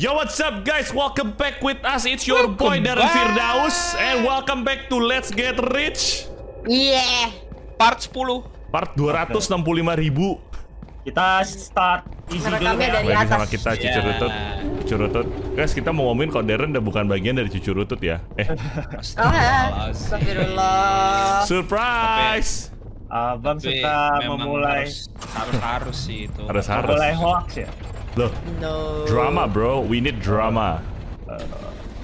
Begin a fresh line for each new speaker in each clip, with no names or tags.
Yo, what's up guys? Welcome back with us. It's your boy
Welcome
Darren
back.
Firdaus and welcome back to Let's Get Rich.
Iya.
Part 10
Part 265 ribu.
Kita start easy dulu
Ngerekamnya
ya.
dari atas.
sama kita
Ya.
cucurutut. Cucurutut. Guys, kita mau ngomongin kalau Darren udah bukan bagian dari cucurutut ya. Eh,
Ah, Astagfirullah.
surprise.
Abang
Tapi
suka memulai
harus, harus harus sih itu.
Harus harus.
memulai hoax ya.
Loh,
No.
drama bro. We need drama.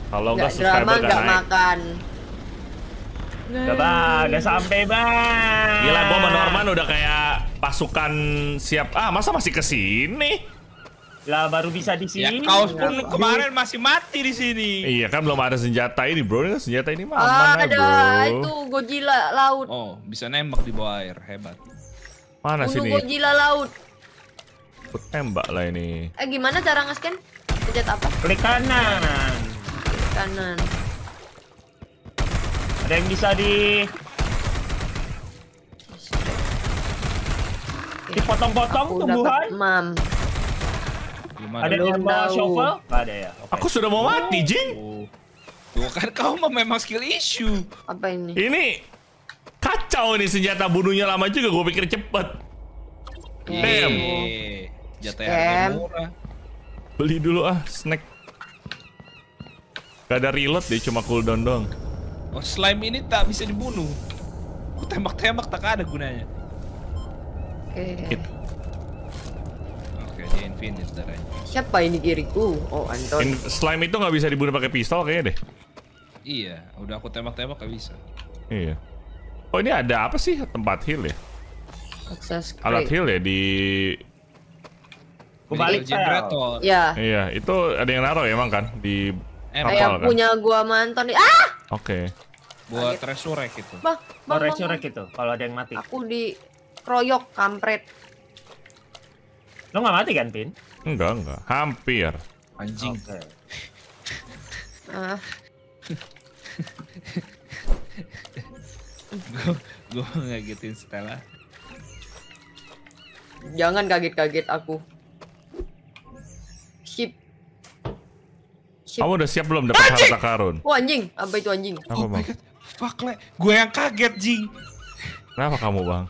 Kalau nggak
Nggak drama,
subscriber
nggak
nggak
makan.
Udah bang, udah sampai bang.
Gila, gua sama Norman udah kayak pasukan siap. Ah, masa masih ke sini?
Lah baru bisa di
Ya
sini.
kau pun kemarin masih mati di sini.
Iya kan belum ada senjata ini bro. Ini senjata ini mah
Ah,
aman ya
ada
bro.
itu Godzilla laut.
Oh, bisa nembak di bawah air, hebat.
Mana
Bunuh
sini?
Godzilla laut.
Aku tembak lah ini.
Eh gimana cara nge-scan? Pencet apa?
Klik kanan.
Kanan.
Ada yang bisa di dipotong-potong tumbuhan.
mam.
Gimana?
Ada yang bawa shovel? Ada ya. Oke.
Aku sudah mau mati, Jing.
Oh. Tuh kan kau memang skill issue.
Apa ini?
Ini kacau nih senjata bunuhnya lama juga. Gue pikir cepet. Damn.
Harga murah.
Beli dulu ah, snack. Gak ada reload deh, cuma cooldown doang.
Oh, slime ini tak bisa dibunuh. Aku tembak-tembak tak ada gunanya.
Oke.
It-
Oke, dia infinite darahnya.
Siapa ini kiriku? Oh, Anton.
in- slime itu nggak bisa dibunuh pakai pistol kayaknya deh.
Iya, udah aku tembak-tembak gak bisa.
Iya. Oh ini ada apa sih tempat heal ya?
Akses
Alat heal ya di
Kebalik,
Medical generator.
Ya.
Iya, itu ada yang naruh ya emang kan di
Eh,
kapal
Kayak
kan?
punya gua nih. Ah!
Oke.
Buat resurrect itu.
Bang,
Oh,
bang,
resurrect itu kalau ada yang mati.
Aku di kroyok kampret.
Lo nggak mati kan, Pin?
Enggak, enggak. Hampir.
Anjing.
Oke.
Ah,
Gue ngagetin Stella.
jangan kaget-kaget aku. Ship. Ship.
Kamu udah siap belum dapat harta karun?
Oh anjing, apa itu anjing?
Apa bang?
Fuck le, gue yang kaget Jing.
Kenapa kamu bang?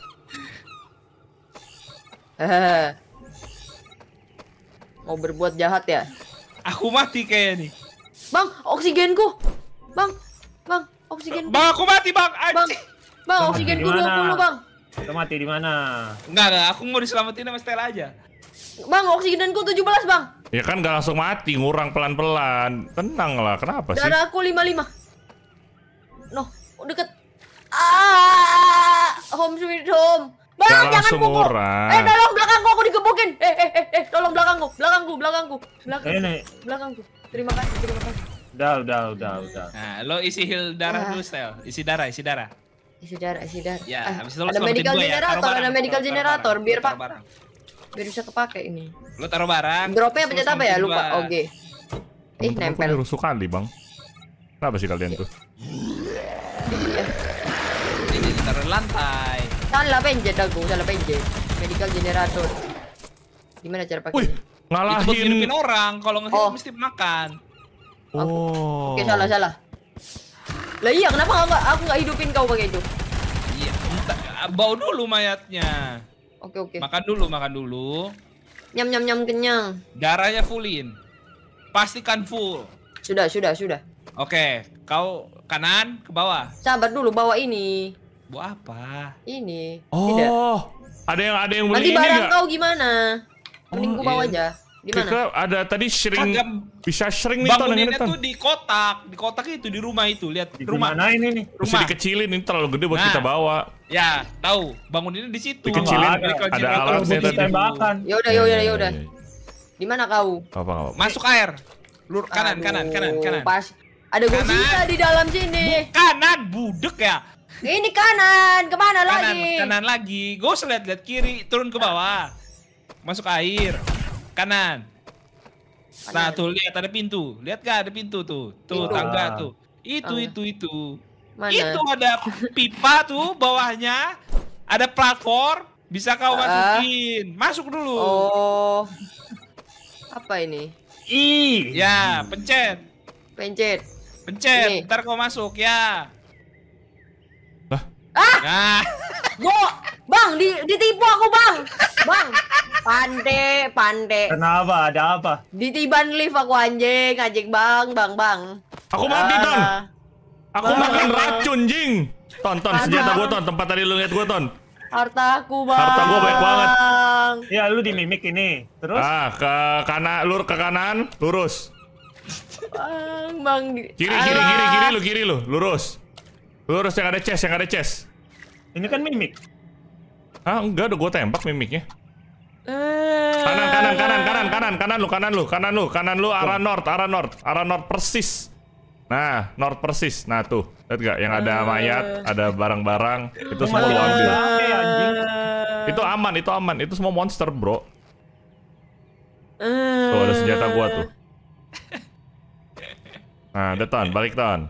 Mau berbuat jahat ya?
Aku mati kayak nih.
Bang, oksigenku. Bang, bang, oksigen.
Bang aku mati bang.
Bang,
Anjing.
bang, oksigenku
Di mana?
20, Bang.
Lo mati di mana?
Enggak enggak, aku mau diselamatin sama Stella aja.
Bang, oksigenku 17, Bang.
Ya kan gak langsung mati, ngurang pelan-pelan. Tenang lah, kenapa sih?
Darah aku 55. Noh, deket. Ah, home sweet home. Bang,
Gak
jangan
langsung
pukul.
ngurang.
Eh, tolong belakangku aku digebukin. Eh, eh, eh, eh, tolong belakangku, belakangku, belakangku, belakangku,
Ini,
belakangku. Terima kasih, terima kasih.
udah, udah, udah, udah.
Nah, lo isi heal darah
Ah.
dulu, Stel. Isi darah, isi darah.
Isi darah, isi darah.
Ya,
Ah,
habis itu lo
ada medical
gue ya.
Generator,
barang,
ada medical generator, biar pak,
barang.
Biar bisa kepake ini.
Lo taruh barang.
Dropnya pencet apa ya? Lupa. Oke. Ih,
Temen-temenku
nempel.
dirusuh kali bang. Kenapa sih kalian tuh?
Iya.
Ini ditaruh di lantai.
Salah pencet aku, salah pencet. Medical generator. Gimana cara
Wih,
pakainya?
Itu buat
ngalahin.
hidupin orang. Kalau nge
Oh.
mesti makan.
Oh.
Oke, salah, salah. Lah iya, kenapa aku nggak hidupin kau pakai itu?
Iya. Bau dulu mayatnya.
Oke, oke.
Makan dulu, makan dulu.
Nyam nyam nyam kenyang.
Darahnya fullin. Pastikan full.
Sudah, sudah, sudah.
Oke, kau kanan ke bawah.
Sabar dulu bawa ini.
Buat apa?
Ini. Tidak.
Oh. Ada yang ada yang beli
Nanti
ini
barang
nggak?
kau gimana? Mending
Oh,
gua bawa
iya.
aja. Gimana?
Kira ada tadi shrink
Kagak.
bisa shrink nih yang ini
tuh di kotak, di kotak itu di rumah itu, lihat
Di
rumah.
mana ini nih?
Bisa
Rumah.
dikecilin ini terlalu gede buat
Nah.
kita bawa.
Ya, tahu. Banguninnya di situ.
Dikecilin,
ada.
Ada alatnya tadi.
tembakan.
Ya udah, ya udah, ya udah.
iya, iya.
Di mana kau?
Apa apa. apa.
Masuk air. Lur kanan, kanan, kanan,
Aduh,
kanan.
Pas. Ada Godzilla
Kanan.
di dalam sini.
Kanan, budek ya.
Ini kanan, ke mana
Kanan,
lagi?
kanan lagi. Gue usah lihat-lihat kiri, turun ke bawah. Masuk air. Kanan. Nah, tuh lihat ada pintu. Lihat gak ada pintu tuh. Tuh
Pintu.
tangga tuh. Itu
Tangga.
itu itu.
Mana?
Itu ada pipa tuh bawahnya. Ada platform. Bisa kau
Ah.
masukin. Masuk dulu.
Oh. Apa ini?
Ih.
Ya, pencet.
Pencet.
Pencet.
Ini.
Ntar kau masuk ya.
Lah?
Ah!
Nah,
Gua, bang, di, ditipu aku. Bang, pande, pande.
Kenapa? Ada apa?
Ditiban lift aku anjing, anjing bang, bang, bang.
Aku mati, Ton.
Ah.
Aku
Ah.
makan racun, Jing. Ton, Ton, senjata gue, Ton. Tempat tadi lu lihat gue, Ton.
Hartaku bang.
Harta gua banyak banget.
Ya lu di mimik ini. Terus?
Ah, ke kanan, lur ke kanan, lurus.
Bang, bang. di-
Kiri, kiri,
Alah.
kiri, kiri, lu kiri lu, lurus. Lurus yang ada chest, yang ada chest.
Ini kan mimik.
Ah, enggak, udah gue tembak mimiknya.
Eh.
Kanan, kanan, kanan, kanan, kanan, kanan lu, kanan lu, kanan lu, kanan lu, arah north, arah north, arah north persis. Nah, north persis. Nah tuh, lihat gak? Yang ada mayat, ada barang-barang, itu semua lu ambil.
Anjing.
Itu aman, itu aman, itu semua monster, bro.
Eh.
Tuh ada senjata gua tuh. Nah, udah ton, balik ton.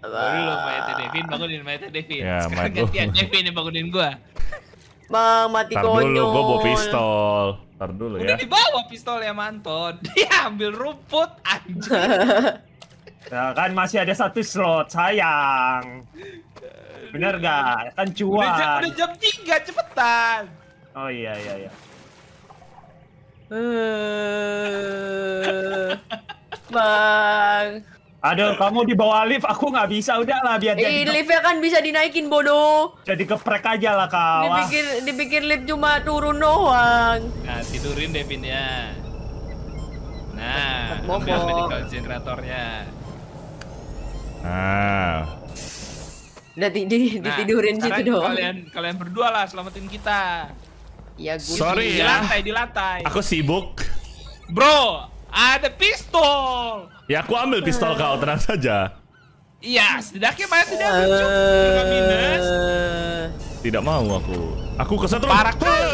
baru lu mayatnya Devin bangunin mayatnya Devin.
Ya,
Sekarang
mayat
gantian Devin yang bangunin gua.
Bang, mati
Ntar
konyol.
dulu, gua bawa pistol. Ntar dulu
Udah
ya.
dibawa pistolnya Manton. Dia ambil rumput anjing.
Ya kan masih ada satu slot, sayang. Bener gak? Kan
Udah jam,
cuan.
udah jam 3 cepetan.
Oh iya iya iya.
Eh. Bang.
Aduh, kamu di bawah lift, aku nggak bisa. Udahlah, biar
Eh,
jadi,
liftnya kan bisa dinaikin bodoh.
jadi geprek aja lah kau.
Dipikir, dipikir lift cuma turun doang.
Nah, tidurin Devin ya. Nah, ambil medical generatornya.
Nah,
Udah di, di-
Nah,
ditidurin situ doang.
Kalian kalian berdua lah selamatin kita.
Ya gue
Sorry
Di
ya.
lantai, di lantai.
aku sibuk.
Bro, ada pistol.
Ya aku ambil pistol kau, tenang saja.
Iya, setidaknya mayat tidak lucu. Berapa minus?
Eh,
Tidak mau aku. Aku kesetrum.
Parah kali.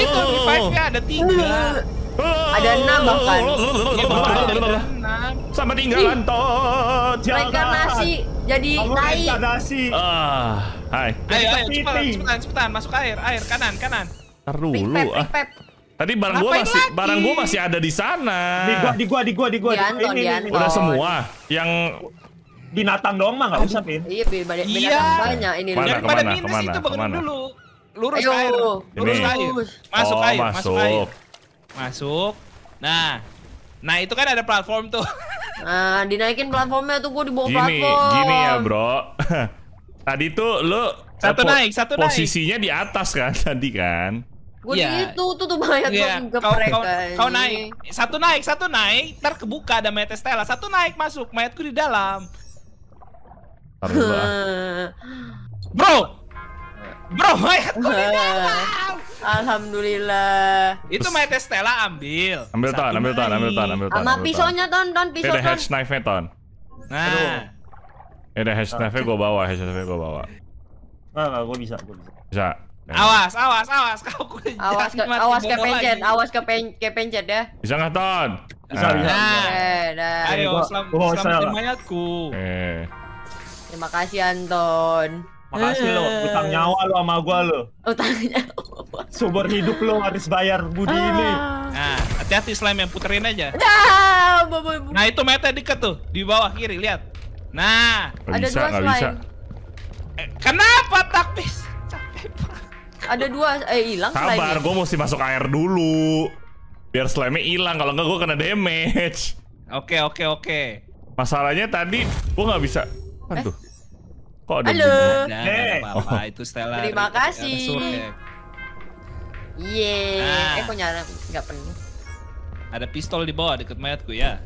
Itu revive-nya ada tiga.
Ada enam bahkan.
Ya, enam.
Sama tinggalan tot.
Reinkarnasi jadi
Kamu
naik.
Ah, hai.
Ayo, ayo, cepetan, cepetan, cepetan, masuk air, air, kanan, kanan.
Ntar dulu ah. Tadi barang gua
Ngapain
masih
lagi?
barang gua masih ada di sana.
Di gua, di gua, di gua, di gua.
Di Anton,
Ini,
di
ini,
Anton.
Udah semua yang
Binatang doang mah nggak usah, Pin.
Iya, beda, beda
Iya.
banyak ini.
Mana.
Daripada
ke mana,
minus
ke mana,
itu bangun
ke mana?
dulu. Lurus
Ayo.
air. Lurus
Ini.
air. Masuk
oh,
air,
masuk.
masuk air. Masuk. Nah. Nah, itu kan ada platform tuh.
Nah, dinaikin platformnya tuh gue di bawah
Gini,
platform.
gini ya, Bro. Tadi tuh lu
Satu
po-
naik, satu naik.
Posisinya di atas kan tadi kan?
Gue
Iya.
di itu tuh tuh mayat
Iya,
gue
kau,
geprek
kau,
anjing.
kau naik. Satu naik, satu naik. Ntar kebuka ada mayat Stella. Satu naik masuk, mayatku di dalam. Bro! Bro, mayatku di dalam.
Alhamdulillah.
Itu mayat Stella ambil.
Ambil ton, ambil ton, ambil ton, ambil ton.
Sama pisaunya ton, ton
Ini
pisau
ada
ton.
hedge knife-nya ton.
Nah.
Ada hedge knife-nya gua bawa, hedge knife-nya gua bawa.
Nggak, gua bisa, gua bisa.
Bisa. Ya.
Awas, awas, awas. Kau kuda
Awas ke, awas ke pencet,
lagi.
awas ke, pen, ke pencet ya.
Bisa nggak ton?
Bisa,
Ah,
bisa.
Nah.
Eh, dah.
Ayo,
Gua-
selam,
gua
selamatin mayatku.
Eh,
Terima kasih Anton.
Makasih lo,
Eh.
utang nyawa lo sama gua lo.
Utangnya.
Sumber hidup lo harus bayar budi ini.
Nah, hati-hati slime yang puterin aja.
Ah, bu-
Nah, itu meta deket tuh. Di bawah kiri, lihat. Nah,
nggak
Ada
bisa,
dua
nggak bisa.
slime.
eh, kenapa takpis? Capek banget.
Ada dua, eh hilang
Sabar, gua mesti masuk air dulu. Biar slime-nya hilang, kalau nggak gua kena damage.
Oke, oke, oke.
Masalahnya tadi gua nggak bisa. Apa tuh? Kok ada
Halo.
Nah,
Eh.
nggak apa-apa. Itu Stella.
Terima kasih. Yeay.
Nah.
Eh kok nyala nggak penuh.
Ada pistol di bawah deket mayatku ya.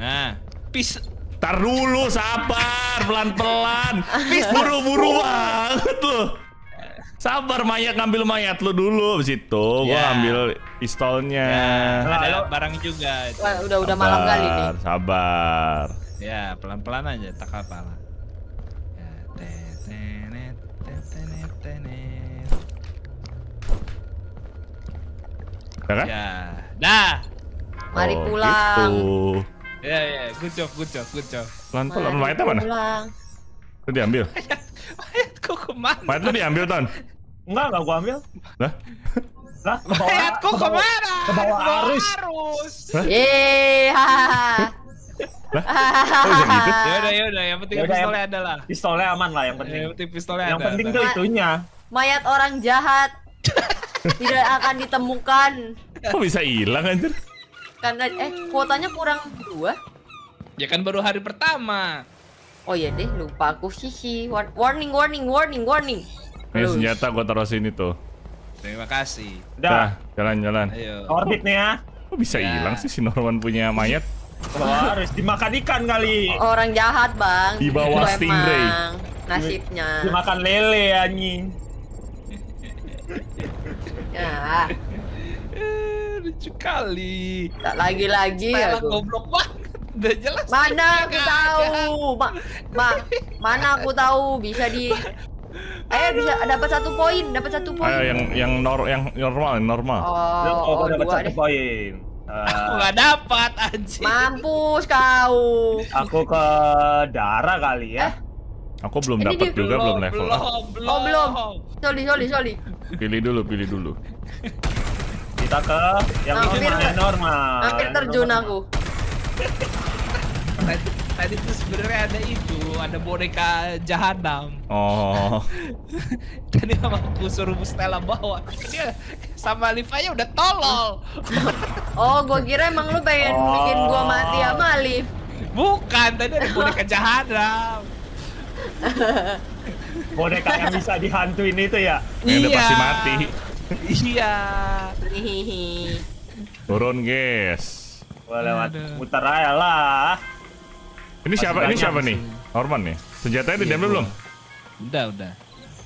Nah, pis
Tar dulu, sabar, pelan-pelan. Buru-buru banget lu. Sabar mayat ngambil mayat lu dulu abis itu gua
Ya.
ambil pistolnya.
ya, ada
Lalu-
barang juga. itu.
Wah, udah udah malam kali nih.
Sabar, Sabar.
Ya, pelan-pelan aja tak apa lah. Ya, tetenet, tetenet, tenet.
Ya kan?
Ya, dah.
Mari
Oh,
pulang.
Gitu.
Ya, ya, good job, good job, good job.
Pelan-pelan mayatnya mana?
pulang.
Itu diambil.
Mayatku ke mana?
Mayat lu diambil, Ton.
Enggak, enggak gua ambil.
Lah?
Lah, ke bawah,
Mayatku
ke bawah,
ke mana?
ke bawah arus.
Yeay.
Oh, bisa gitu?
Ya udah ya udah, yang penting
Ya udah,
pistolnya ada lah.
Pistolnya aman lah yang penting.
Yang penting pistolnya
Yang
ada.
penting tuh itunya.
Mayat orang jahat tidak akan ditemukan
Kok bisa hilang anjir?
karena eh kuotanya kurang dua.
Ya kan baru hari pertama.
Oh iya deh, lupa aku sisi. War- Warning, warning, warning, warning.
Ini senjata gua taruh sini tuh.
Terima kasih.
Udah,
jalan-jalan.
Ayo.
orbit nih ya.
Kok bisa
Ya.
hilang sih si Norman punya mayat?
Ke bawah arus dimakan ikan kali.
Orang jahat, Bang.
Di bawah
Itu
stingray.
emang Nasibnya.
Dimakan lele anjing.
Ya,
Eh, lucu kali.
tak lagi-lagi aku.
goblok banget. Udah jelas.
Mana aku tahu, ma, ma, mana aku tahu bisa di, eh bisa dapat satu poin, dapat satu poin.
Ayo yang yang nor yang normal, yang normal.
Oh, oh,
oh, dapat
dua
satu poin.
Aku
Eh,
nggak dapat anjing.
Mampus kau.
aku ke darah kali ya.
Aku belum dapat juga belum level.
Belum, belum.
Oh belum. Sorry, sorry, sorry.
Pilih dulu, pilih dulu.
Kita ke yang ini yang normal.
Hampir terjun
normal.
aku.
Tadi, tadi tuh sebenarnya ada itu, ada boneka jahanam.
Oh,
Tadi sama aku suruh Stella bawa. Dia sama Livanya udah tolol.
Oh, gua kira emang lu pengen
Oh.
bikin gua mati sama Alif.
Bukan, tadi ada boneka jahanam.
Boneka yang bisa dihantuin itu ya.
yang udah
Iya.
pasti mati.
Iya.
Turun, guys.
Gua lewat
Aduh.
muter aja lah.
Ini siapa? Ini siapa
sih.
nih? Norman nih. Senjatanya
Iya,
diambil belum?
Udah, udah.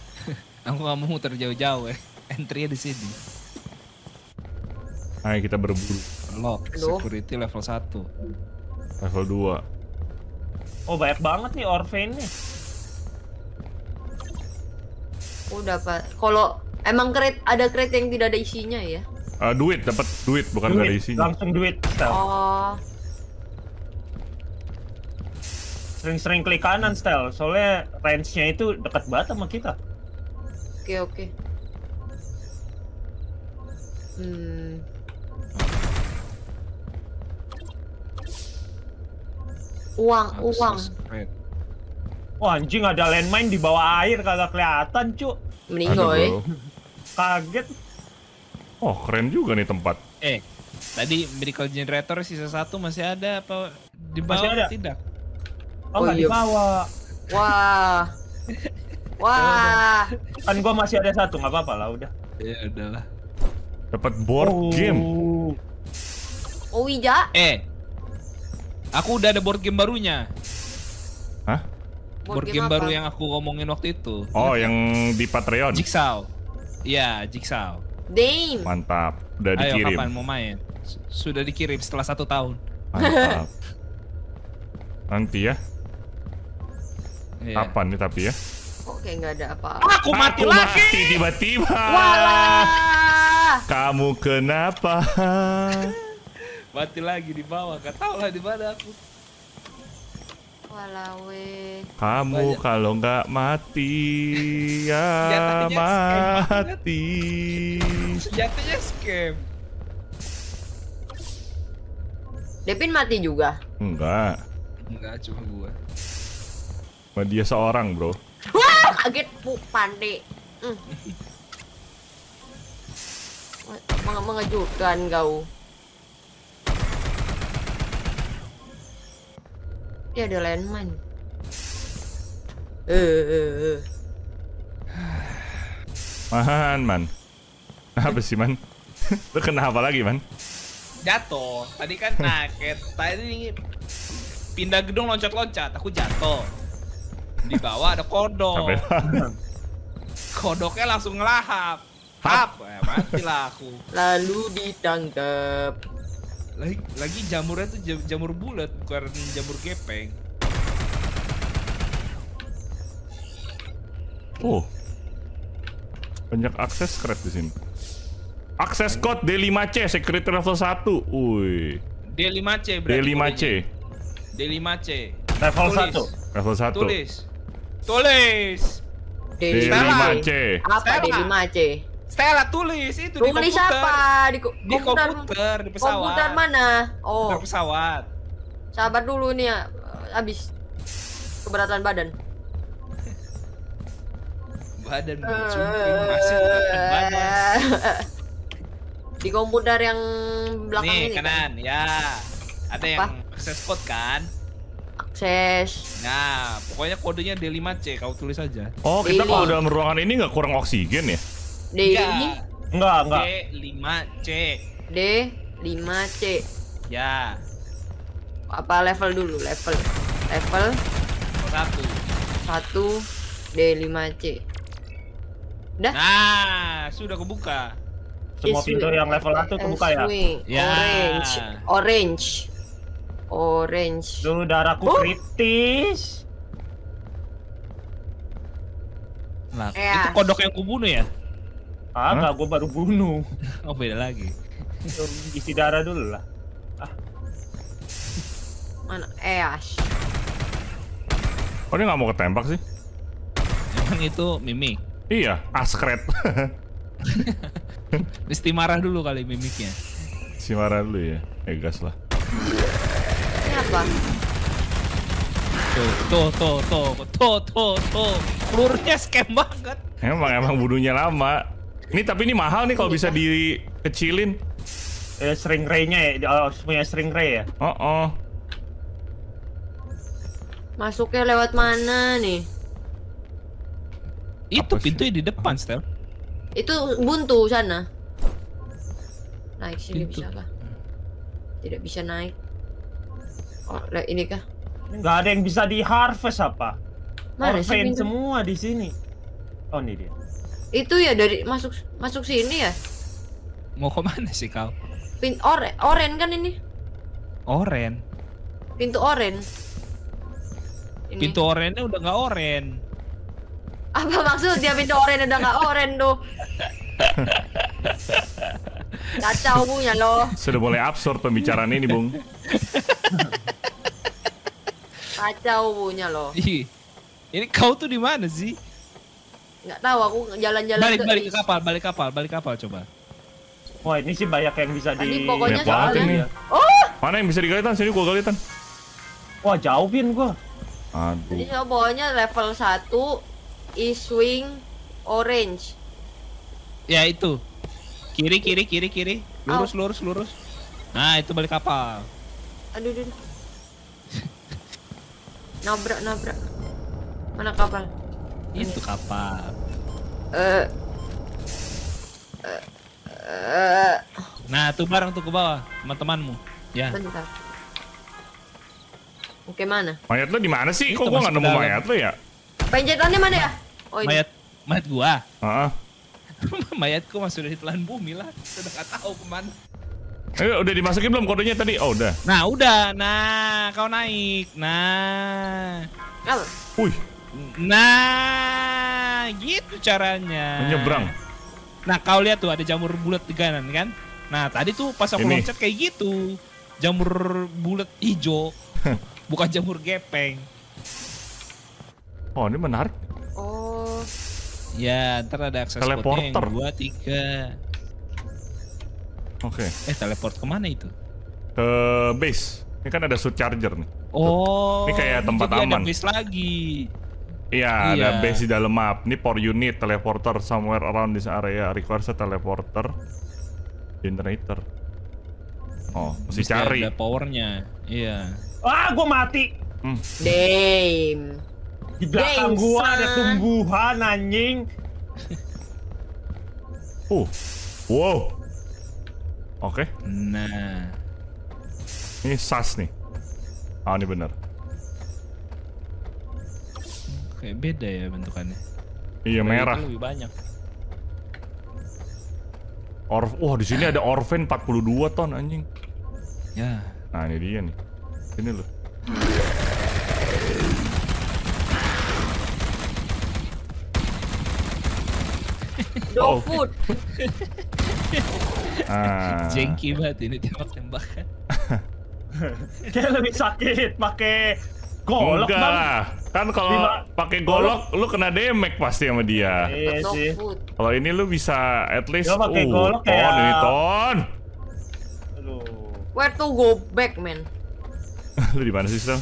Aku nggak mau muter jauh-jauh ya. Entry-nya di sini.
Ayo kita berburu.
Lock, security level 1.
Level 2.
Oh banyak banget nih Orphan nih.
Udah, Pak. Kalau emang crate ada crate yang tidak ada isinya ya?
Eh, duit, dapat duit bukan
Duit,
isinya.
langsung duit. Stel.
Oh.
Sering-sering klik kanan Stel, soalnya range-nya itu dekat banget sama kita.
Oke, oke. Hmm. Uang, uang.
Wah anjing ada landmine di bawah air kagak kelihatan cu.
Mending
Ada,
gue.
bro.
Kaget.
Oh, keren juga nih tempat.
Eh, tadi miracle generator sisa satu masih ada apa di
Masih
bawah
ada?
tidak?
Oh,
Oh, iya.
dibawa.
Wah. Wah.
Kan gua masih ada satu, nggak apa-apa lah udah.
Ya udahlah.
Dapat board game.
Oh.
Oh, Wija.
Eh, aku udah ada board game barunya.
Hah?
Board, game, baru yang aku ngomongin waktu itu.
Oh, yang di Patreon.
Jigsaw. Iya, Jigsaw.
Dame.
Mantap. Udah
Ayo
dikirim.
kapan mau main? S- Sudah dikirim setelah satu tahun.
Mantap. Nanti ya.
Iya.
Kapan nih tapi ya?
Kok kayak nggak ada apa-apa.
Aku mati
Aku
lagi.
mati tiba-tiba.
Walah.
Kamu kenapa?
Mati lagi di bawah. Gak tau lah di mana aku.
Walah we.
Kamu kalau nggak mati ya
Senjatanya scam banget.
mati.
Senjatanya scam.
Devin mati juga.
Enggak.
Enggak, cuma gua.
Cuma dia seorang bro.
Wah, kaget bu pandai. Hmm. Meng- mengejutkan kau. Dia ada landmine. Eh, eh, eh.
Man, man. Apa sih man? Lu kenapa lagi man?
Jatuh. Tadi kan naket. Tadi pindah gedung loncat-loncat. Aku jatuh. Di bawah ada kodok.
Sampai
Kodoknya langsung ngelahap. Hap, eh, matilah aku.
Lalu ditangkap.
Lagi, lagi jamurnya tuh jam- jamur bulat, bukan jamur gepeng.
Oh. Banyak akses scrap di sini. Akses code D5C security level 1. Wih.
D5C berarti.
D5C
D5C.
Level
Tulis.
1.
level 1.
Tulis. Tulis.
D5C.
D5C.
Apa
Stella.
D5C?
Stella tulis itu di
Tulis
komputer.
apa? Di, ko-
Di komputer, di pesawat.
Komputer mana? Oh,
Komputer pesawat.
sabar dulu nih ya. Habis keberatan badan.
Badan sumpah masih bukan badan.
Di komputer yang belakang
Nih
ini kan?
kanan, ya. Ada yang
Apa?
akses code kan?
Akses.
Nah, pokoknya kodenya D5C, kau tulis aja.
Oh, kita kalau dalam ruangan ini nggak kurang oksigen ya?
D ini
Enggak, enggak.
D5C.
D 5C.
Ya,
Apa level dulu? Level. Level
satu.
1 D 5C. Dah.
Nah, sudah kebuka.
Semua
Is-
pintu yang level 1 kebuka ya.
Ya.
Orange. Orange. Orange.
Duh, darahku
Oh.
kritis.
Nah,
Ya.
itu kodok yang kubunuh ya?
Ah, enggak, gua baru bunuh.
Oh, beda lagi.
Isi darah dulu lah.
Mana? Eas.
Oh, dia nggak mau ketembak sih?
Emang itu mimik.
Iya, askret.
Mesti marah dulu kali mimiknya.
si marah dulu ya. Eh, gas lah.
Ini apa?
Tuh, tuh, tuh, tuh, tuh, tuh, tuh. Pelurunya scam banget.
Emang emang bunuhnya lama. Ini tapi ini mahal nih kalau bisa dikecilin.
Eh, string ray-nya ya, oh, punya string ray ya.
Oh, oh.
Masuknya lewat mana nih?
Itu pintunya di depan, Stel.
Itu buntu sana. Naik sini
Pintu.
bisa kah? Tidak bisa naik. Oh, ini kah?
Enggak ada yang bisa di harvest apa?
Mana sih
Orphan
pintu?
semua di sini. Oh, ini dia.
Itu ya dari masuk masuk sini ya?
Mau ke mana sih kau?
Pin oren, oren kan ini?
Oren.
Pintu oren. Ini.
Pintu orennya udah nggak oren.
Apa maksudnya pintu oren udah nggak oren tuh? Kacau punya loh.
Sudah mulai absurd pembicaraan ini, Bung.
Kacau punya loh.
Ih, ini kau tuh di mana sih?
Nggak tahu aku jalan-jalan
Balik
ke
balik ke kapal, balik kapal, balik kapal coba.
Wah, ini sih banyak yang bisa
Tadi
di
pokoknya
Banyak banget
soalnya.
ini.
Oh,
Mana yang bisa digalitan? Sini gua galitan.
Wah, jauh pin gua.
jadi
Aduh.
pokoknya level 1 e-swing orange.
Ya itu. Kiri kiri kiri kiri. Lurus lurus lurus. Nah, itu balik kapal.
Aduh, aduh. aduh. nabrak, nabrak. Mana kapal?
Itu kapal.
Eh. Eh. eh,
Nah, tuh bareng tuh ke bawah, teman-temanmu. Ya.
bentar. Oke, mana?
Mayat lo di mana sih?
Itu
Kok gua nggak nemu mayat lo ya?
Pencetannya mana ya? Oh, ini.
Mayat mayat gua.
Heeh.
Mayatku masih udah ditelan bumi lah. Sudah nggak tahu ke mana.
Eh, udah dimasukin belum kodenya tadi? Oh, udah.
Nah, udah. Nah, kau naik. Nah.
Apa?
Wih,
Nah, gitu caranya.
menyeberang.
Nah, kau lihat tuh ada jamur bulat di kanan kan? Nah, tadi tuh pas aku
Ini.
loncat kayak gitu. Jamur bulat hijau. bukan jamur gepeng.
Oh, ini menarik.
Oh,
Ya, ntar ada akses code-nya yang
Teleporter.
dua, tiga.
Oke.
Eh, teleport ke mana itu?
Ke base. Ini kan ada suit charger nih.
Oh,
Ini kayak tempat
jadi ada
aman.
base lagi.
Iya, ada
Iya.
base di dalam map. Ini for unit teleporter somewhere around this area requires a teleporter generator. Oh, mesti
Mesti
cari.
Ada powernya. Iya.
Ah, gua mati.
Hmm.
damn.
Di belakang gua ada tumbuhan anjing.
Uh. Wow. Oke,
Nah,
ini sas nih. Ah, ini bener.
Kayak beda ya bentukannya.
Iya,
Kalau
merah.
lebih banyak.
Or Wah, di sini ada Orphan 42 ton anjing.
Ya.
Nah, ini dia nih. Ini loh.
Dog
Oh.
food.
Ah.
Jengki banget ini tembak-tembakan.
Kayak lebih sakit pakai Golok
Enggak lah. Kan kalau pakai golok lu kena damage pasti sama dia.
Iya sih.
Kalau ini lu bisa at least
Dia pakai
uh,
golok
ton
kayak-
ini ton.
Aduh.
Where to go back, man?
lu di mana sih, Stel?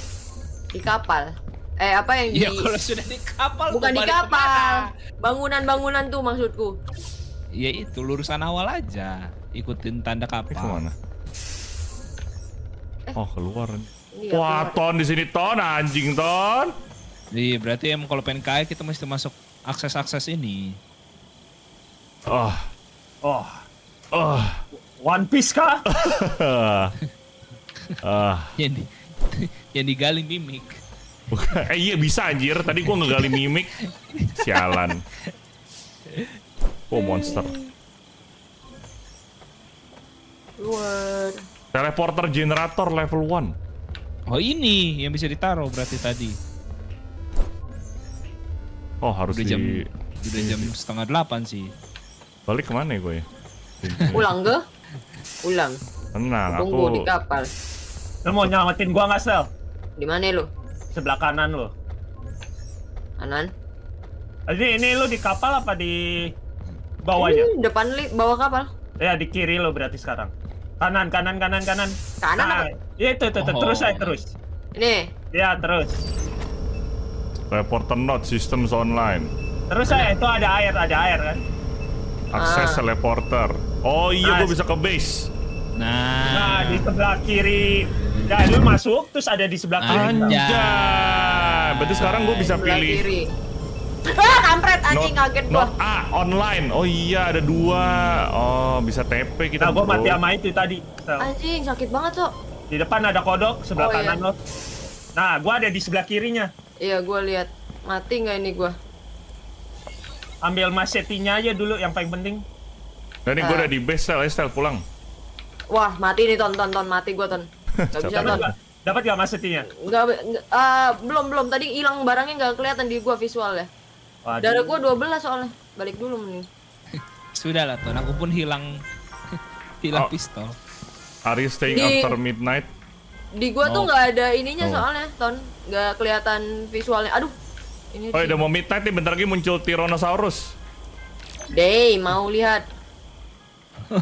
Di kapal. Eh, apa yang di...
Ya kalau sudah di kapal
Bukan di kapal. Bangunan-bangunan tuh maksudku.
Ya itu lurusan awal aja. Ikutin tanda
Eh,
kapal.
ke mana?
Eh.
Oh, keluar.
Ini
Wah, ton di sini ton, anjing ton.
Iya, berarti em kalau pengen kaya kita mesti masuk akses-akses ini.
Oh,
Oh,
oh.
One Piece kah?
Ah,
Yang di yang digali mimik.
Eh iya bisa anjir. Tadi gua ngegali mimik. Sialan. Oh, monster.
Keluar.
Teleporter generator level 1.
Oh ini yang bisa ditaruh berarti tadi.
Oh, harus
Udah
di
jam udah jam setengah delapan sih.
balik ke mana ya gue ya?
Ulang ke? Ulang.
Tenang,
Tunggu
aku
di kapal.
Lu mau nyelamatin gua nggak sel?
Di mana lu?
Sebelah kanan lo.
Kanan.
Jadi ini lu di kapal apa di bawahnya?
Ini depan li bawah kapal.
Ya di kiri lo berarti sekarang. Kanan, kanan, kanan, kanan.
Kanan
Nah,
apa?
Iya itu, itu, itu.
Oh.
terus saya terus.
Ini.
Ya terus.
teleporter node systems online.
Terus saya itu ada air, ada air kan?
Akses
Ah.
teleporter. Oh iya, gue
Nice.
bisa ke base.
Nah,
Nah di sebelah kiri. Ya lu masuk, terus ada di sebelah kiri.
Anjay.
Anjay. Berarti sekarang gue bisa
Sebelah
pilih
kiri. Ah, kampret anjing
Not-
kaget gua.
not A online. Oh iya ada dua. Oh bisa TP kita.
Nah gua mati sama itu tadi.
Anjing sakit banget, Cok.
Di depan ada kodok, sebelah
Oh, iya.
kanan lo. Nah gua ada di sebelah kirinya.
Iya, gua lihat. Mati nggak ini gua?
Ambil masetinya aja dulu yang paling penting.
Nah ini gue
Ah.
udah di base sel, sel pulang.
Wah, mati nih ton ton ton mati gua ton. Gak bisa ton.
Dapat nggak masetinya?
Nggak, nggak- ah, belum belum tadi hilang barangnya nggak kelihatan di gua visual ya.
Waduh.
Darah gua 12 soalnya. Balik dulu mending.
sudah lah Ton, aku pun hilang hilang
Oh.
pistol.
Are you staying
Di-
after midnight?
Di gua tuh
Oh.
nggak ada ininya
Oh.
soalnya, ton. Nggak kelihatan visualnya. Aduh. Ini
Oh udah mau midnight nih, bentar lagi muncul Tyrannosaurus.
Day, mau lihat.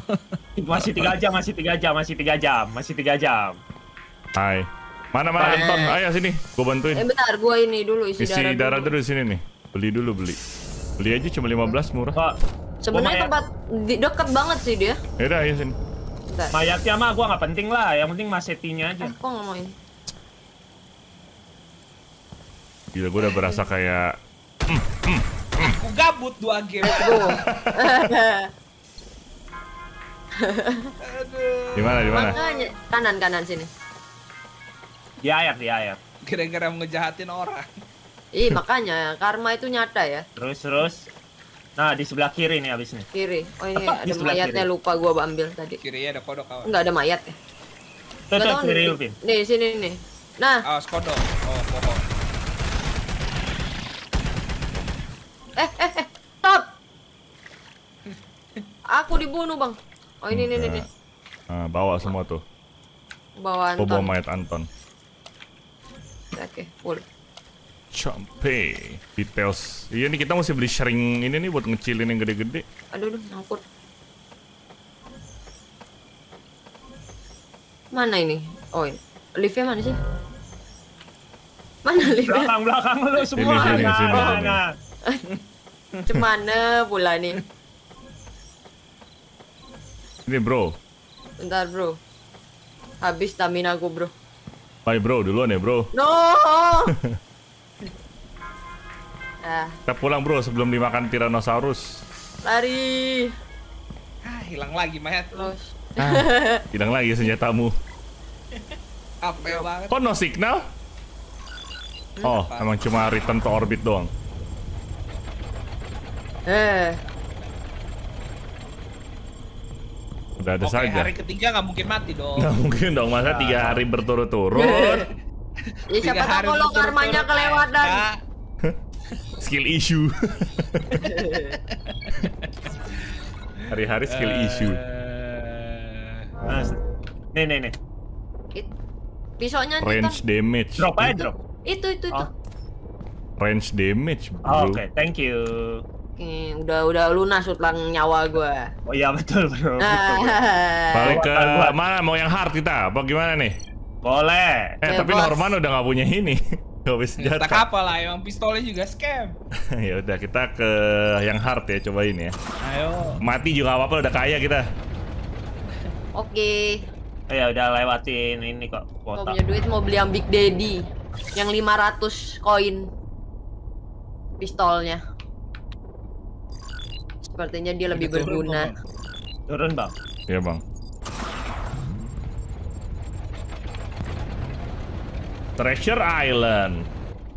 Masih tiga jam, masih tiga jam, masih tiga jam, masih tiga jam.
Hai. Mana mana. Anton? Ayo sini, gue bantuin.
Eh bentar, gua ini dulu isi,
Isi
darah,
darah
dulu.
dulu di sini nih. Beli dulu beli. Beli aja cuma 15 murah.
Sebenarnya
Gua
tempat di, deket banget sih dia.
Yaudah ayo sini.
Bentar.
mayatnya mah gua nggak penting lah, yang penting masetinya aja.
Eh, kok ngomongin?
Gila gue udah berasa kayak
Aku gabut dua game.
Go.
di mana di mana?
Makanya kanan kanan sini.
Di air, di air.
Kira-kira mau ngejahatin orang.
Ih, makanya karma itu nyata ya.
Terus terus. Nah di sebelah kiri nih abis nih.
Kiri. Oh ini
Di
ada mayatnya
kiri.
lupa gua ambil tadi.
Kirinya ada kodok kawan.
Enggak ada mayat ya.
Tuh tuh kiri
nih.
lu Pin.
Nih sini nih. Nah,
Awas kodok. Oh, pohon.
eh eh eh stop. Aku dibunuh, Bang. Oh ini nih nih nih.
Nah, bawa semua tuh.
Bawa
Gua bawa
Anton.
mayat Anton.
Oke, full.
Sampai details. Iya nih kita mesti beli shrink ini nih buat ngecilin yang gede-gede.
Aduh, aduh, nyangkut. Mana ini? Oh, ini. Liftnya mana sih? Mana liftnya?
Belakang belakang lu semua.
Sini, sini,
nah,
sini,
nah,
sini.
nah.
Cemana pula nih?
Ini bro.
Bentar, bro. Habis stamina aku, bro.
Bye bro, duluan ya bro.
No! ah,
Kita pulang bro sebelum dimakan Tyrannosaurus.
lari.
Ah, hilang lagi mayat.
Close.
Ah, hilang lagi senjatamu.
Apa banget?
Kok no signal? Oh, emang cuma return to orbit doang.
Eh,
Udah ada
Oke,
saja.
hari ketiga nggak mungkin mati dong.
Nggak mungkin dong masa tiga hari berturut-turut.
ya siapa tahu kalau karmanya kelewatan.
Skill issue. Hari-hari skill issue.
Eh,
Nah, nih nih nih.
It- Pisaunya nih,
Range damage.
Drop aja drop.
Itu itu itu.
Oh.
Range damage,
Oh,
bro.
Oke, thank you.
Oke, udah udah lunas utang nyawa gua.
Oh iya betul bro. betul,
Ah.
bro.
Balik ke mana? Mau yang hard kita? Apa gimana nih?
Boleh.
Eh,
Ya,
tapi
bos.
Norman udah nggak punya ini. Gak bisa
Tak
senjata.
apa lah, emang pistolnya juga scam.
ya udah kita ke yang hard ya, cobain ya.
Ayo.
Mati juga apa-apa, udah kaya kita.
Oke.
Oh, ya udah lewatin ini kok
Kalau
kota.
punya duit mau beli yang Big Daddy. Yang 500 koin. Pistolnya. Sepertinya dia lebih berguna.
Turun bang.
Iya bang. Treasure Island.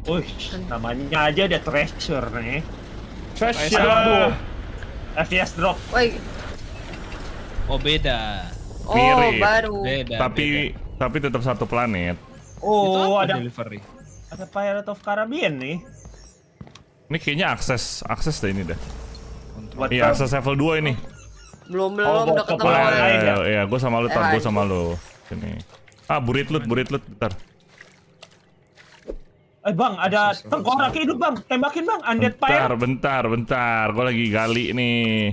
Wih, namanya aja ada treasure nih.
Treasure.
Aduh. FPS drop.
Woi,
Oh beda.
oh
Mirip.
baru.
Beda.
Tapi tapi tetap satu planet.
Oh, ada
delivery.
ada Pirate of Caribbean nih.
Ini kayaknya akses akses deh ini dah.
Buat
Iya, akses level 2 ini.
Belum belum
Oh,
udah
bawa ke
ketemu.
Boleh,
Eh,
ya?
iya, gua sama lu, tar, gua sama lu. Sini. Ah, burit loot, burit loot, bentar.
Eh bang, ada tengkorak hidup bang. Tembakin bang, undead
Bentar,
pirate.
bentar, bentar. Gua lagi gali nih.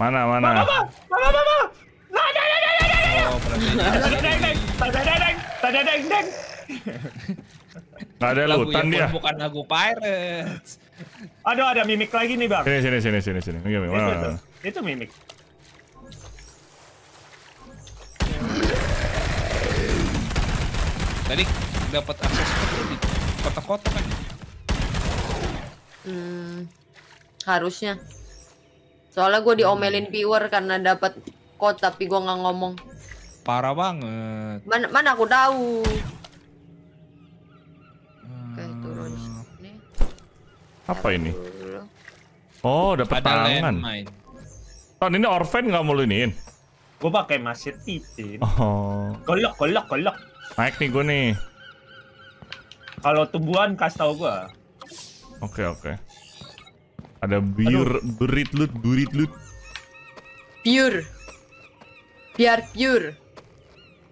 Mana, mana?
Bang, bang, bang, bang, bang. Nah, nah, nah, nah, nah, nah.
Oh,
tadadeng, deng.
Gak ada lutan dia.
bukan lagu Pirates.
Aduh, ada mimik lagi nih bang.
Sini, sini, sini, sini, sini.
Itu,
mana,
tuh.
mana?
itu mimik.
Tadi dapat akses kota-kota kan.
Hmm, harusnya. Soalnya gue diomelin viewer karena dapat code tapi gue nggak ngomong.
Parah banget.
Mana mana aku tahu. Oke
Hmm,
turun sini.
Apa ini? Oh, dapat tangan. Ton, ini orphan nggak mau lu iniin?
Gue pakai masih titin.
Oh,
Golok, golok, golok.
naik nih gue nih.
Kalau tumbuhan kasih tau gue.
Oke, oke. Ada biur, burit loot, burit loot.
Pure. Biar pure.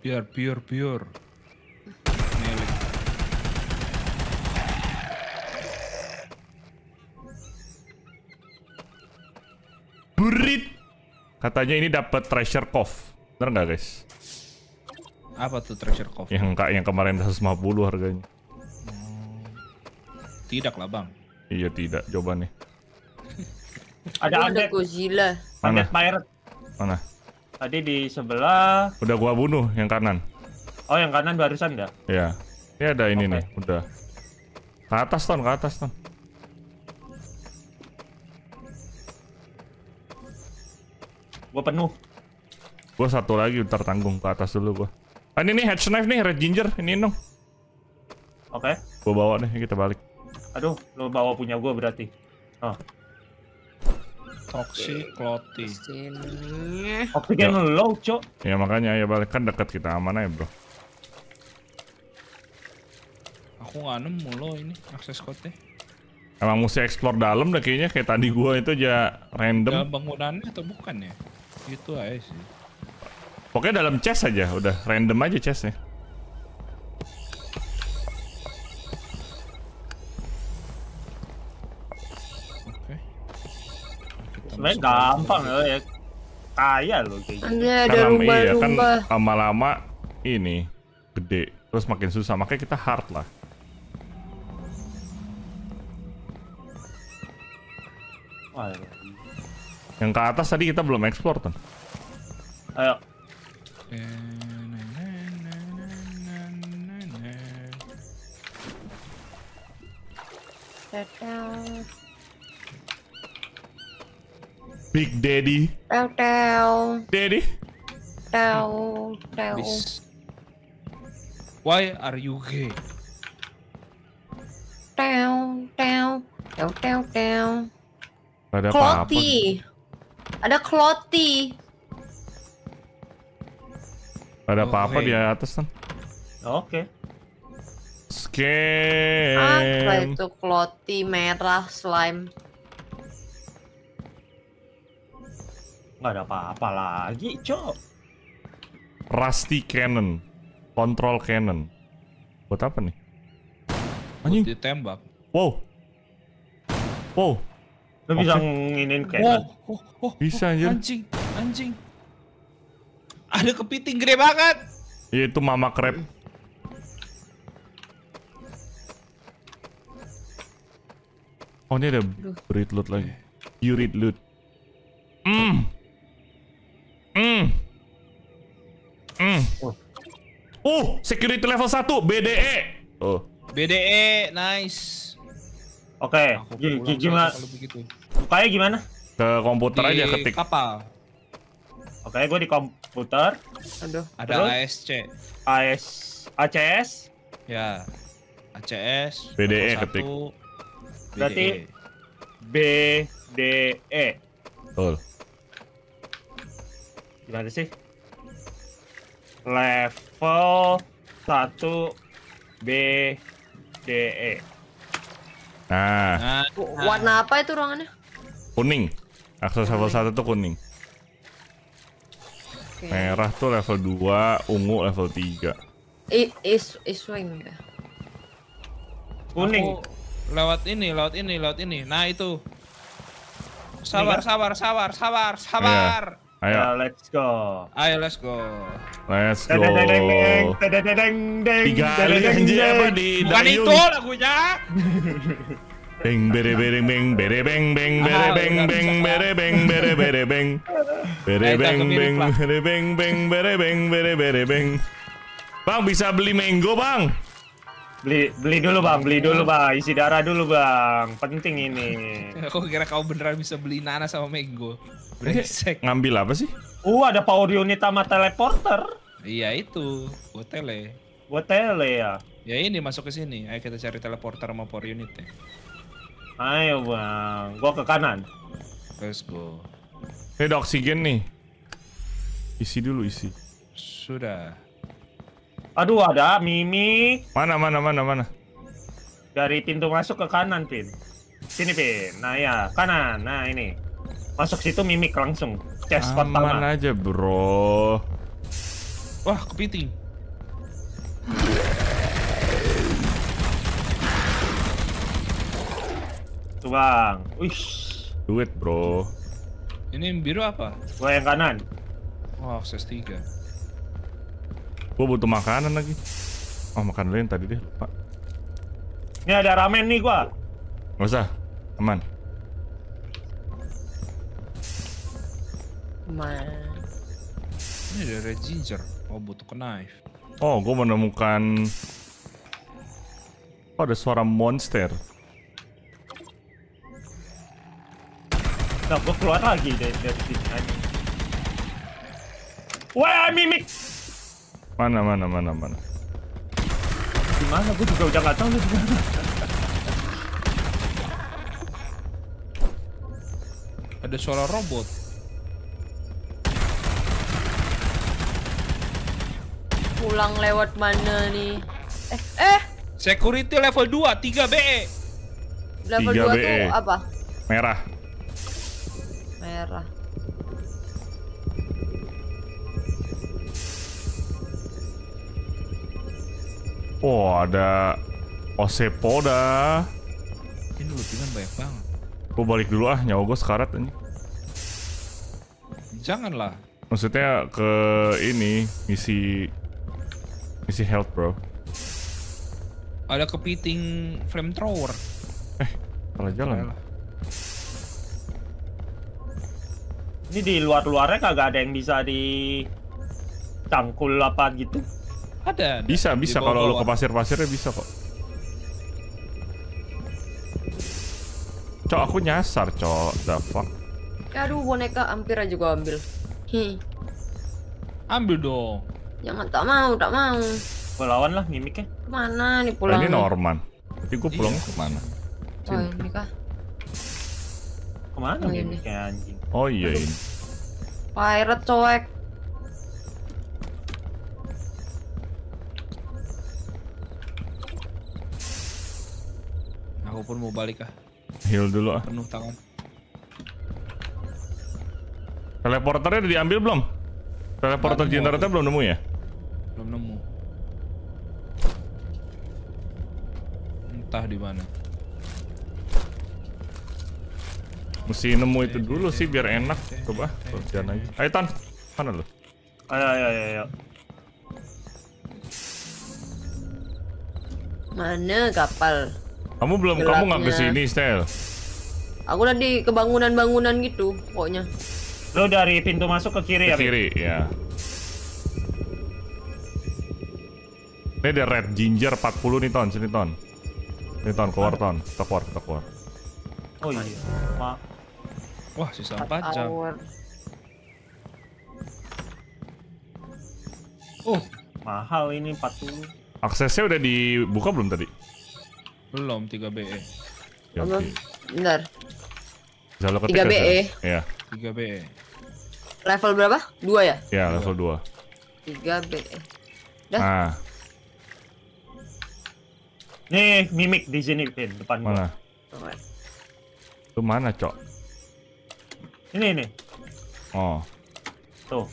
Biar pure pure. Milik.
Burit. Katanya ini dapat treasure cove. Bener nggak guys?
Apa tuh treasure cove?
Yang kak yang kemarin 150 harganya.
Tidak lah bang.
Iya tidak, jawabannya.
Ada
Aduh, ada Godzilla.
Mana?
pirate.
Mana?
Tadi di sebelah.
Udah gua bunuh yang kanan.
Oh, yang kanan barusan dah.
Ya. Ini ada ini
Oke.
nih, udah. Ke atas ton, ke atas ton.
Gue penuh.
Gua satu lagi ntar tanggung ke atas dulu gua. Ah, ini nih hedge knife nih, red ginger, ini dong.
Oke.
Gua bawa deh, kita balik.
Aduh, lo bawa punya gue berarti. Oh.
Toxic.
Sini.
Oksigen low, cok.
Ya makanya ya balik kan dekat kita aman aja bro.
Aku nggak nemu loh ini akses code-nya.
Emang mesti explore dalam deh kayaknya kayak tadi gua itu aja
Dalam
random.
bangunannya atau bukan ya? Itu aja sih.
Pokoknya dalam chest aja, udah random aja chestnya.
Sebenarnya gampang
lagi.
lo ya. Kaya lo kayak gitu.
Ada ada
Kan lama- iya kan lama-lama ini gede, terus makin susah. Makanya kita hard lah.
Wah, ya.
Yang ke atas tadi kita belum explore tuh.
Ayo.
Tetel.
Big Daddy,
Tetel.
Daddy.
Tel. Tel.
Bis. Why are you gay?
Tel. Tel. Tel. Tel. Tel.
Gak ada apa-apa.
Kloti. Ada kloti.
Ada apa-apa
Oke.
di atas kan.
Oke.
Apa
Scam.
itu kloti merah slime?
Nggak ada apa-apa lagi, cok.
Rusty Cannon. Control Cannon. Buat apa nih? Anjing.
Ditembak.
Wow. Wow.
Lu bisa nginin kayak
Wow, oh, oh,
Bisa, anjir.
Anjing, anjing. Ada kepiting gede banget.
Ya, itu mama crab. Oh ini ada breed loot lagi. Urid loot. Hmm. Hmm. Hmm.
Oh.
Oh, security level 1 BDE. Oh.
BDE, nice.
Oke, gi- gimana? Bukanya gimana?
Ke komputer
Di
aja ketik.
kapal.
Oke, gue di komputer.
Aduh.
Ada
Terus?
ASC.
AS, ACS.
Ya. ACS.
BDE ketik.
Berarti
BDE.
E.
Betul.
Gimana sih? Level 1 B D E.
Nah,
Nah,
Warna apa itu ruangannya?
kuning. Akses level 1 tuh kuning.
Oke.
Merah tuh level 2, ungu level 3.
I, is, is swing ya.
Kuning.
Aku lewat ini, lewat ini, lewat ini. Nah, itu. Sabar,
Ini
sabar, sabar, sabar, sabar.
Ayo,
Ya, let's go.
Ayo, let's go.
let's go. Tiga kali anjir
deng.
apa di
Bukan itu lagunya.
Beng bere bere beng bere beng beng bere beng beng bere beng bere bere beng bere beng beng bere beng beng bere beng bere bere beng Bang bisa beli mango bang
Beli beli dulu bang, beli dulu bang, isi darah dulu bang, penting ini.
Aku kira kau beneran bisa beli nana sama mango. Brengsek.
Ngambil apa sih?
Uh ada power unit sama teleporter.
Iya itu, buat tele.
Buat tele ya.
Ya ini masuk ke sini. Ayo kita cari teleporter sama power unit ya.
Ayo bang, gua ke kanan.
Let's go.
Ini ada oksigen nih Isi dulu isi
Sudah.
Aduh ada Mimi
Mana mana mana mana
dari pintu masuk ke kanan pin. Sini pin. Nah ya kanan. Nah ini. Masuk situ mimik langsung. Chest spot
Aman
pertama.
aja bro
Wah, kepiting.
Tuh bang. Wih.
Duit bro
Ini yang biru apa?
Gua yang kanan.
Wah, akses 3.
Gue butuh makanan lagi Oh makan dulu yang tadi deh lupa
Ini ada ramen nih gua.
Gak usah Aman
Man.
Ini ada red ginger. Oh, butuh ke knife.
Oh gue menemukan Oh ada suara monster
Nah, gua keluar lagi dari, dari sini aja. Wah, mimik.
Mana mana mana mana
Di mana? Gua juga udah nggak tahu di mana.
Ada suara robot.
Pulang lewat mana nih? Eh, eh,
Security level 2, 3 BE.
level
3
2
BE.
tuh apa?
Merah
Merah.
Oh ada Osepoda
Ini lootingan banyak banget.
Gue balik dulu ah nyawa gue sekarat ini
Janganlah.
Maksudnya ke ini misi misi health bro.
Ada kepiting flamethrower.
Salah jalan.
Ayolah.
Ini di luar-luarnya kagak ada yang bisa di cangkul apa gitu.
Ada. ada.
Bisa bisa kalau lu ke pasir-pasirnya bisa kok. Cok aku nyasar cok. The fuck.
Aduh, boneka hampir aja gua ambil. Hi,
Ambil dong.
jangan tak mau, tak mau.
Gua lawan lah mimiknya.
Ke mana nih
Nah,
pulang?
ini Norman. Tapi gue pulang
Iya.
ke mana?
Oh, ini kah?
Ke
mana Oh,
mimiknya anjing?
Oh iya ini.
Pirate coek.
Aku pun mau balik ah.
Heal dulu ah.
Penuh tangan.
Teleporternya udah diambil belum? Teleporter
Nggak nemu
generator belum nemu ya?
Belum nemu. entah di mana.
Mesti nemu itu dulu sih biar enak. Coba, jalan aja. Ayo Tan, mana lu?
Ayo, ayo, ayo, ayo.
Mana kapal?
Kamu belum, kamu nggak
Gelapnya.
ke sini, Stel.
Aku tadi kebangunan-bangunan gitu, pokoknya.
Lo dari pintu masuk ke kiri ya,
Ke
Pin?
kiri, ya. Ini ada red ginger 40 nih, Ton. Sini, Ton. Ini, Ton. Keluar, Ton. Kita keluar, kita keluar.
Oh iya. Ma
Wah, sisa 4 jam.
Hour.
uh, mahal ini 40.
Aksesnya udah dibuka belum tadi?
Belum 3 BE.
Ya,
Apa?
oke.
Bentar.
Bisa lo ketik
3
ya,
BE.
Stel? Iya,
3 BE.
Level berapa? Dua ya?
ya level 2.
3 B. Dah.
Nah,
Nih, mimik di sini, Pin, depan gua.
mana? Lu mana, Cok?
Ini nih.
Oh,
Tuh.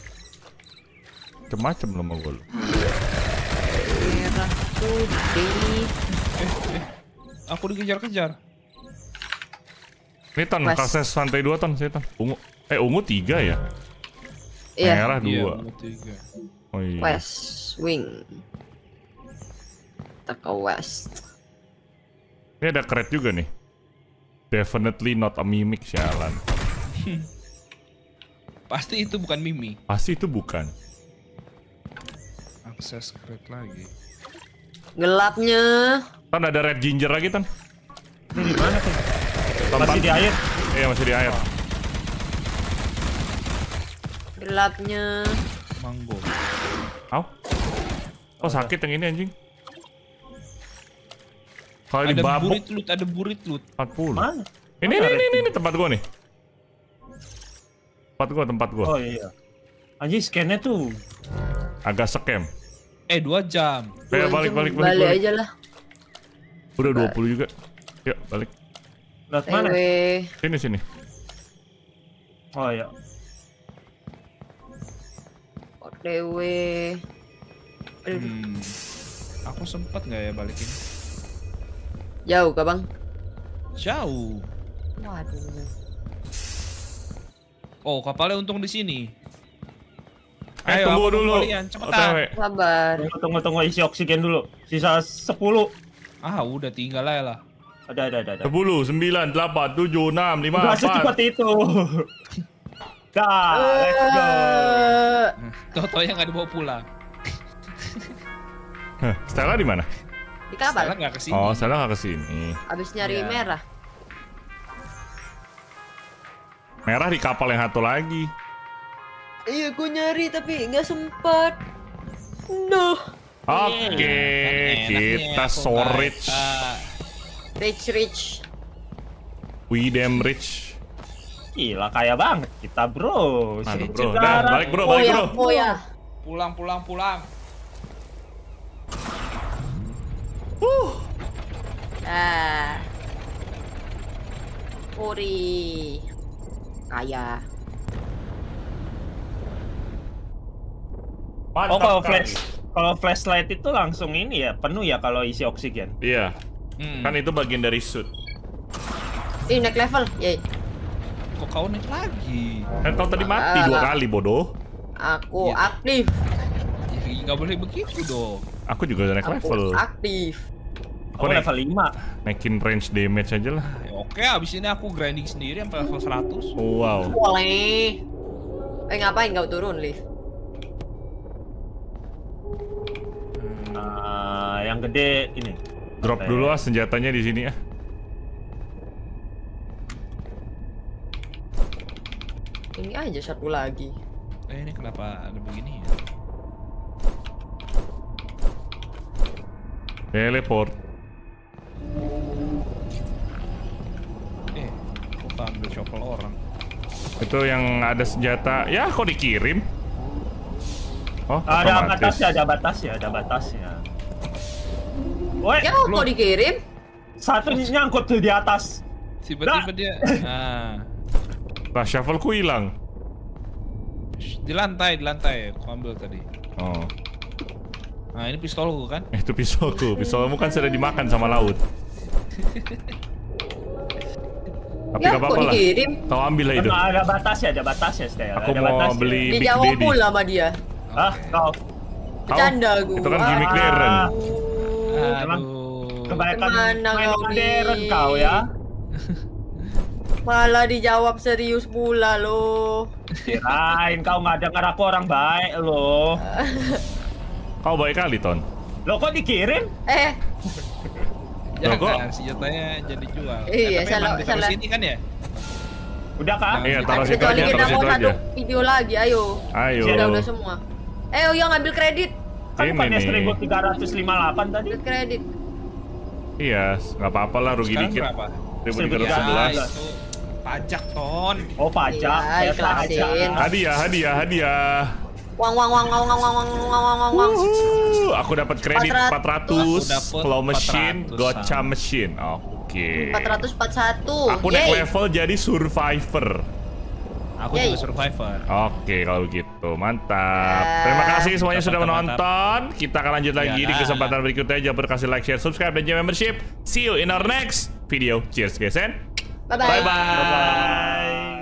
macem-macem lo sama gue lu.
Merah putih.
Aku dikejar-kejar.
Ini Ton, akses lantai 2, Ton. Sini, Ton. Ungu. Eh, ungu 3 ya?
Iya.
Merah 2.
Iya, tiga.
Oh iya.
West wing. Kita ke west.
Ini ada crate juga nih. Definitely not a mimic, sialan.
Pasti itu bukan Mimi.
Pasti itu bukan.
Akses crate lagi.
Gelapnya.
Tan ada red ginger lagi, Tan.
Ini di mana, Pin?
Tan,
Masih di air.
Iya, masih di air.
Gelapnya.
Mango.
Au. Oh, sakit yang ini anjing. Kalau
Ada
dibabuk
burit loot, ada burit loot.
40.
Mana?
Ini, ini, ini, ini, ini tempat gua nih. Tempat gua, tempat gua.
Oh iya. Anjing scan-nya tuh.
Agak scam.
Eh, 2 jam.
Eh,
Dua
balik,
jam.
balik, balik,
Balik
balik.
aja lah.
Udah 20 juga. Yuk, balik.
Lihat mana?
Ewe.
Sini, sini.
Oh iya.
OTW. Aduh,
Hmm. Aku sempat nggak ya balikin?
jauh kah bang?
Jauh.
Waduh.
Oh, kapalnya untung di sini.
Eh,
Ayo,
tunggu dulu.
cepetan.
Sabar.
Tunggu, tunggu, tunggu isi oksigen dulu. Sisa 10.
Ah, udah tinggal aja lah.
Ada, ada, ada. ada.
10, 9, 8, 7, 6, 5,
Gak secepat
4.
itu. Dah, let's go.
Eh,
Toto yang nggak dibawa pulang.
Hah, Stella di mana?
di kapal.
Sekarang nggak ke sini.
Oh, Stella nggak ke sini.
Abis nyari
Iya.
merah.
Merah di kapal yang satu lagi.
Iya, gue nyari tapi nggak sempat. No.
Oke,
Kan enaknya
kita
aku
so rich.
Ah,
Rich, rich.
We damn rich.
Gila, kaya banget kita, bro.
Aduh, bro. Dah, balik, bro,
Oh
balik,
ya,
bro.
oh ya.
pulang, pulang, pulang.
Ah. Uri. Kaya.
Oh, kalau flash kalau flashlight itu langsung ini ya, penuh ya kalau isi oksigen.
Iya,
Hmm.
kan itu bagian dari suit.
Ih, naik level. Yay.
Kok kau naik lagi?
Kan kau tadi mati dua kali, bodoh.
Aku
Iya.
aktif.
Ya, nggak boleh begitu dong.
Aku juga udah naik
Aku
level.
aktif.
Aku
Aku
naik,
level 5.
naikin range damage aja lah.
Ya, oke, abis ini aku grinding sendiri sampai level 100.
Wow.
Boleh. Eh ngapain kau turun, Liv?
Nah, yang gede ini.
Drop dulu ah senjatanya di sini ah.
Ini aja satu lagi.
Eh, ini kenapa ada begini ya?
Teleport.
Eh, kok ambil shovel orang?
Itu yang ada senjata. Ya, kok dikirim? Oh,
Ada
otomatis.
batasnya, ada batasnya, ada batasnya. Woi,
Ya kok dikirim?
satu nyangkut tuh di atas.
Tiba-tiba dia, nah,
Lah, shuffle-ku hilang.
Di lantai, di lantai, aku ambil tadi.
Oh,
Nah, ini pistolku kan?
eh, itu pisauku. Pisaumu kan sudah dimakan sama laut. Tapi
Ya,
gak apa-apa lah.
dikirim?
Kau ambil lah itu.
Ada batasnya, ada batasnya, Stel.
Aku
ada
mau
batasnya.
beli Big
Dijawab
Daddy.
pula sama dia.
Hah, kau?
Bercanda gue.
Itu kan gimmick Darren.
Emang
Aduh.
Kebanyakan
Ke mana
main
kau,
modern kau ya.
Malah dijawab serius pula lo.
Kirain kau nggak dengar aku orang baik loh.
Kau baik kali, Ton.
Lo kok dikirim?
Eh,
Loh, kok?
Jangan senjatanya jadi jual.
Iya,
Eh,
salah-
emang
salah.
sini kan ya?
Udah kah?
Nah,
Iya, taruh situ aja,
kita
taruh
mau
situ
satu
aja.
video lagi, ayo.
Ayo.
Udah udah semua. Eh, oh ya ngambil kredit.
Kan bukannya
nih.
1358 tadi?
Kredit.
Iya, nggak apa-apa lah rugi
Sekarang
dikit.
berapa?
1311.
Ya, itu pajak ton.
Oh pajak,
Iya, ikhlasin.
pajak.
Hadiah, hadiah, hadiah.
Wang wang wang wang wang wang wang wang wang wang wang.
Aku dapat kredit 400,
400.
Aku dapet
claw machine,
400.
gotcha machine. Oke.
441.
Aku naik level jadi survivor.
Aku
Yay.
juga survivor.
Oke, kalau gitu mantap.
Ya.
Terima kasih semuanya sudah
Mantap,
menonton. Kita akan lanjut lagi di
Iyalah.
kesempatan berikutnya. Jangan lupa kasih like, share, subscribe, dan join membership. See you in our next video. Cheers, guys, and
Bye bye.
bye bye.